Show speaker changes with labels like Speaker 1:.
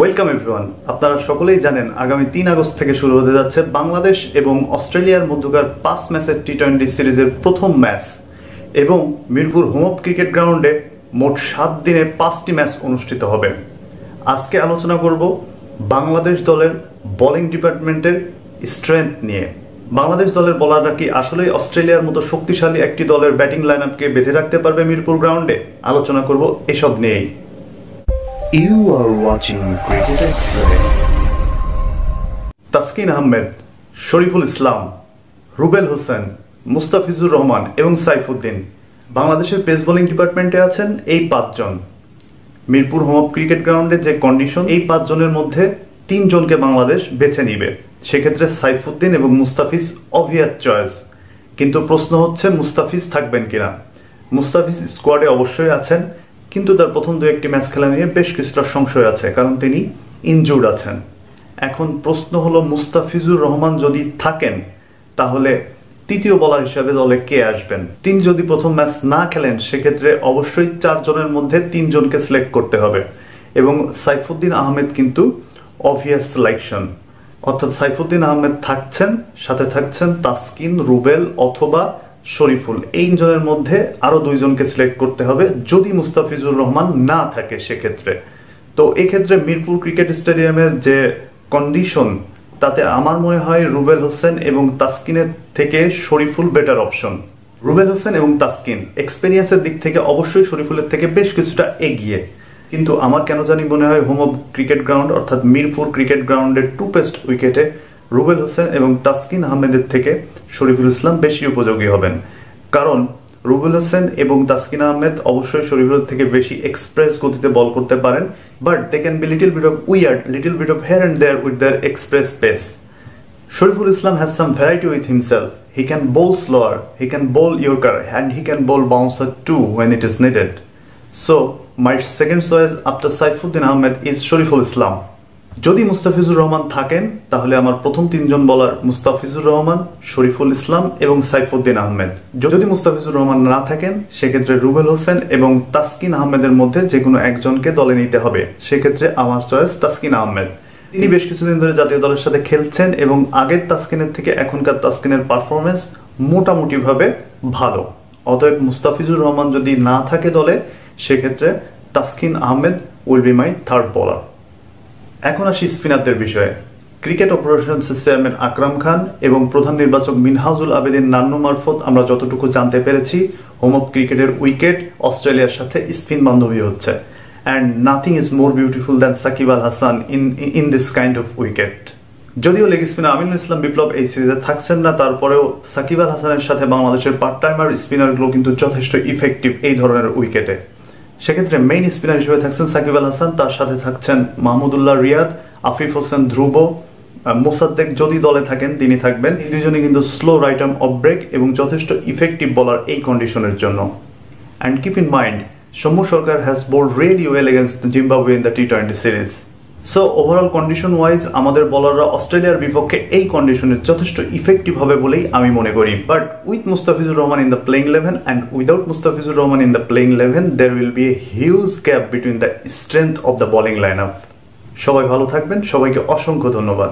Speaker 1: Welcome everyone আপনারা সকলেই জানেন, আগামী তিন আগস্ট থেকে শুরু হতে যাচ্ছে বাংলাদেশ এবং অস্ট্রেলিয়ার মধ্যকার পাঁচ ম্যাচের টি টোয়েন্টি সিরিজের প্রথম ম্যাচ। এবং মিরপুর হোম ক্রিকেট গ্রাউন্ডে মোট সাত দিনে পাঁচটি ম্যাচ অনুষ্ঠিত হবে। আজকে আলোচনা করব বাংলাদেশ দলের বোলিং ডিপার্টমেন্টের স্ট্রেংথ নিয়ে। বাংলাদেশ দলের বলাররা কি আসলেই অস্ট্রেলিয়ার মতো শক্তিশালী একটি দলের ব্যাটিং লাইন আপকে বেঁধে রাখতে পারবে মিরপুর গ্রাউন্ডে আলোচনা করব এসব নিয়েই।
Speaker 2: You are watching Cricket X-Ray.
Speaker 1: Taskin Ahmed, Shariful Islam, Rubel Hossain, Mustafizur Rahman এবং সাইফুদ্দিন বাংলাদেশের পেস বোলিং ডিপার্টমেন্টে আছেন এই পাঁচজন। মিরপুর হোম ক্রিকেট গ্রাউন্ডে যে কন্ডিশন, এই পাঁচজনের মধ্যে তিনজনকে বাংলাদেশ বেছে নিবে। সেক্ষেত্রে সাইফুদ্দিন এবং মুস্তাফিজ অভিয়াস চয়েস। কিন্তু প্রশ্ন হচ্ছে, মুস্তাফিজ থাকবেন কিনা? মুস্তাফিজ স্কোয়াডে অবশ্যই আছেন। কিন্তু তার প্রথম দু একটি ম্যাচ খেলা নিয়ে বেশ কিছুটা সংশয় আছে, কারণ তিনি ইনজুর্ড আছেন। এখন প্রশ্ন হলো, মুস্তাফিজুর রহমান যদি থাকেন, তাহলে তৃতীয় বলার হিসাবে দলে কে আসবেন? তিনি যদি প্রথম ম্যাচ না খেলেন, সেক্ষেত্রে অবশ্যই চারজনের মধ্যে তিনজনকে সিলেক্ট করতে হবে। এবং সাইফুদ্দিন আহমেদ কিন্তু অবভিয়াস সিলেকশন অর্থাৎ সাইফুদ্দিন আহমেদ থাকছেন, সাথে থাকছেন তাসকিন, রুবেল অথবা শরীফুল এই জনের মধ্যে আরও দুইজনকে সিলেক্ট করতে হবে যদি মুস্তাফিজুর রহমান না থাকে সেক্ষেত্রে। তো এক্ষেত্রে মিরপুর ক্রিকেট স্টেডিয়ামের যে কন্ডিশন তাতে আমার মনে হয় রুবেল হোসেন এবং তাসকিনের থেকে শরীফুল বেটার অপশন রুবেল হোসেন এবং তাসকিন এক্সপেরিয়েন্সের দিক থেকে অবশ্যই শরীফুলের থেকে বেশ কিছুটা এগিয়ে। কিন্তু আমার কেন জানি মনে হয় হোম অব ক্রিকেট গ্রাউন্ড অর্থাৎ মিরপুর ক্রিকেট গ্রাউন্ডের টু পেস্ট উইকেটে রুবেল হোসেন এবং তাসকিন আহমেদের থেকে শরীফুল ইসলাম বেশি উপযোগী হবেন কারণ রুবেল হোসেন এবং তাসকিন আহমেদ অবশ্যই শরীফুলের থেকে বেশি এক্সপ্রেস গতিতে বল করতে পারেন but they can be little bit of weird little bit of here and there with their express pace Shariful Islam has some variety with himself. He can bowl slower, he can bowl Yorker, and he can bowl bouncer too when it is needed. So, my second choice after Saifuddin Ahmed is Shariful Islam. যদি মুস্তাফিজুর রহমান থাকেন, তাহলে আমার প্রথম তিনজন বলার মুস্তাফিজুর রহমান, শরীফুল ইসলাম এবং সাইফুদ্দিন আহমেদ। যদি মুস্তাফিজুর রহমান না থাকেন, সেক্ষেত্রে রুবেল হোসেন এবং তাসকিন আহমেদের মধ্যে যে কোনো একজনকে দলে নিতে হবে। সেক্ষেত্রে আমার চয়েস তাসকিন আহমেদ। তিনি বেশ কিছুদিন ধরে জাতীয় দলের সাথে খেলছেন এবং আগের তাসকিনের থেকে এখনকার তাসকিনের পারফরমেন্স মোটামুটি ভাবে ভালো। অতএব মুস্তাফিজুর রহমান যদি না থাকে দলে, সেক্ষেত্রে Taskin Ahmed will be my third bowler. এখন আসি স্পিনারদের বিষয়ে। Cricket operation chairman Akram Khan এবং প্রধান নির্বাচক মিনহাজুল আবেদিন নান্নু মারফত আমরা যতটুকু জানতে পেরেছি, হোম অফ ক্রিকেটের উইকেট অস্ট্রেলিয়ার সাথে স্পিন বান্ধবী হচ্ছে। And nothing is more beautiful than Shakib Al Hasan in in this kind of wicket যদিও লেগ স্পিনার আমিনুল ইসলাম বিপ্লব এই সিরিজে থাকছেন না, তারপরেও সাকিব আল হাসানের সাথে বাংলাদেশের পার্ট টাইমার স্পিনারগুলো কিন্তু যথেষ্ট ইফেক্টিভ এই ধরনের উইকেটে সেক্ষেত্রে মেইন স্পিনার হিসেবে থাকছেন সাকিব আল হাসান, তার সাথে থাকছেন মাহমুদুল্লাহ রিয়াদ, আফিফ হোসেন ধ্রুব মোসাদ্দেক যদি দলে থাকেন, তিনি থাকবেন। এই দুজনে কিন্তু slow right arm off break এবং যথেষ্ট ইফেক্টিভ বলার এই কন্ডিশনের জন্য। And keep in mind Soumya Sarkar has bowled really well against Zimbabwe in the T twenty series so overall condition wise আমাদের বলাররা অস্ট্রেলিয়ার বিপক্ষে এই কন্ডিশনে যথেষ্ট ইফেক্টিভ হবে বলেই আমি মনে করি। But with Mustafizur Rahman in the playing eleven and without Mustafizur Rahman in the playing eleven there will be a huge gap between the strength of the bowling line up সবাই ভালো থাকবেন। সবাইকে অসংখ্য ধন্যবাদ।